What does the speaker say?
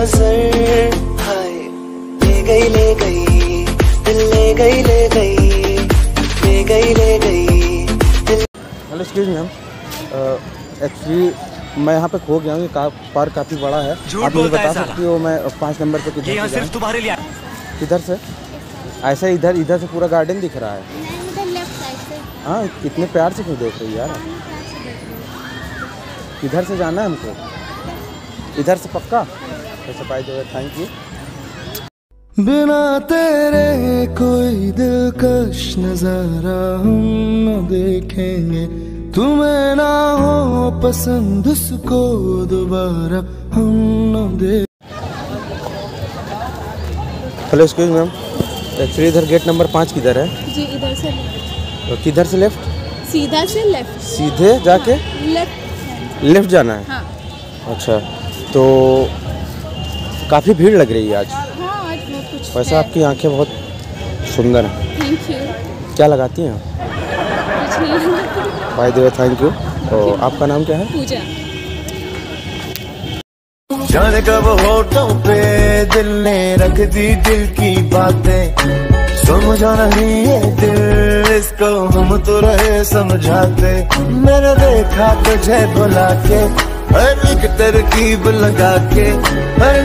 नज़र हाय। ले गई ले गई। दिल ले गई ले गई। ले गई ले गई। हेलो एक्सक्यूज मैम एक्चुअली मैं यहाँ पे खो गया हूँ ये का, पार्क काफ़ी बड़ा है। आप मुझे बता सकती हो मैं पाँच नंबर पे किधर से तुम्हारे लिए किधर से? ऐसे इधर इधर से पूरा गार्डन दिख रहा है। नहीं उधर लेफ़्ट साइड से। हाँ इतने प्यार से क्यों देख रही यार? हूँ। इधर से जाना है हमको? इधर से पक्का? ऐसे पाई दो थैंक यू बिना तेरे कोई दिलकश नज़ारा हम न देखेंगे। तुम्हें ना हो पसंद उसको दोबारा हम न देखेंगे हेलो एक्सक्यूज मैम एक्चुअली इधर गेट नंबर पाँच किधर है? जी इधर से। तो किधर से लेफ़्ट? सीधा से लेफ़्ट। सीधे जाके? हाँ, लेफ़्ट लेफ़्ट जाना है? हाँ। अच्छा तो काफ़ी भीड़ लग रही है आज। हाँ आज बहुत कुछ वैसे आपकी आँखें बहुत सुंदर हैं। थैंक यू क्या लगाती हैं कुछ नहीं by the way thank you तो आपका नाम क्या है? पूजा। जाने कब होठों पे दिल ने रख दी दिल की बातें। समझा नहीं है दिल इसको हम तो रहे समझाते। मैंने देखा तुझे बुला के हर एक तरकीब लगा के हर